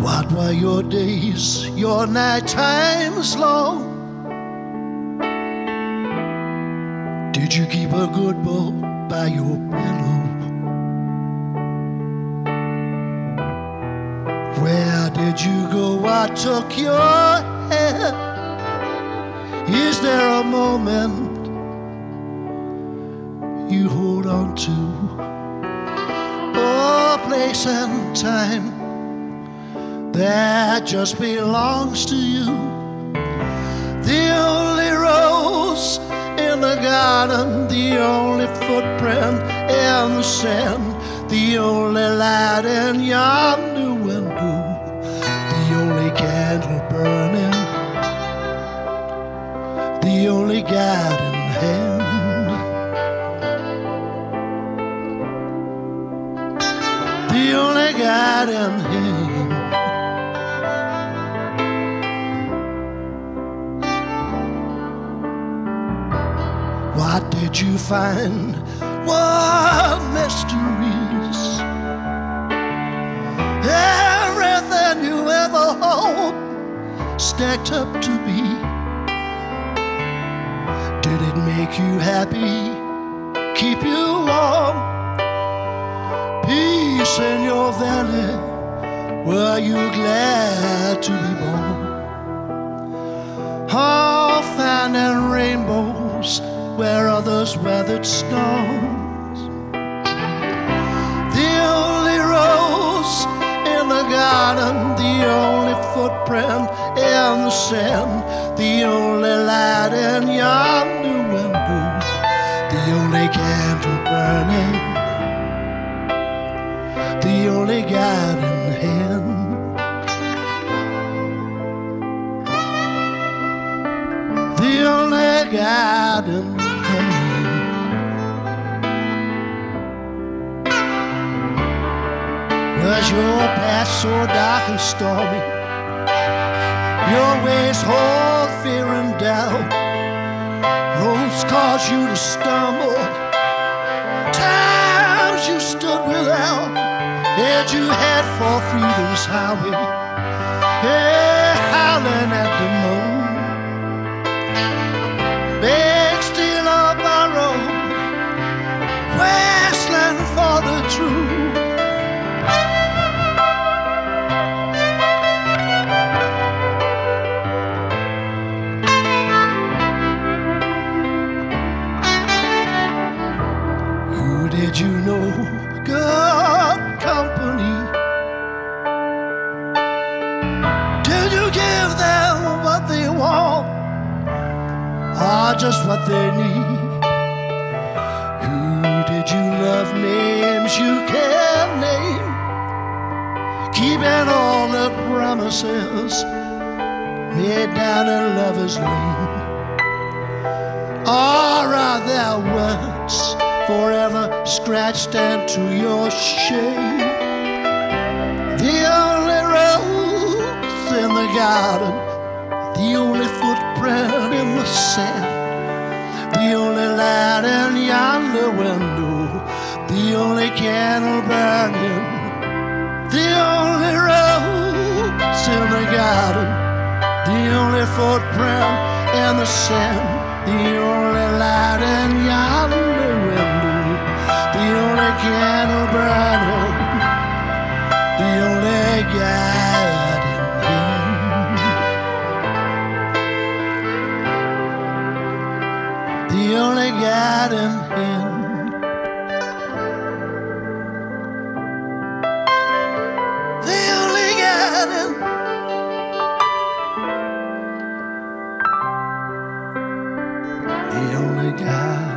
What were your days, your night times long? Did you keep a good book by your pillow? Where did you go? I took your hand. Is there a moment you hold on to? Oh, place and time that just belongs to you. The only rose in the garden, the only footprint in the sand, the only light in yonder window, the only candle burning, the only guiding hand, the only guiding hand. What did you find? What mysteries? Everything you ever hoped stacked up to be. Did it make you happy? Keep you warm? Peace in your valley? Were you glad to be born? Oh, finding rainbows where others weathered storms. The only rose in the garden, the only footprint in the sand, the only light in yonder window, the only candle burning, the only guiding hand. The only guiding Was your past so dark and stormy? Your ways hold fear and doubt. Roads cause you to stumble. Times you stood without. Did you head for freedom's highway? Hey, howling at the moon. Big are just what they need. Who did you love? Names you can name. Keeping all the promises made down in Lover's Lane. Or are there words forever scratched into your shame? The only rose in the garden footprint in the sand, the only light in yonder window, the only candle burning, the only rose in the garden, the only footprint in the sand, the only light in yonder window, the only candle the only guiding hand. The only guiding. The only guiding.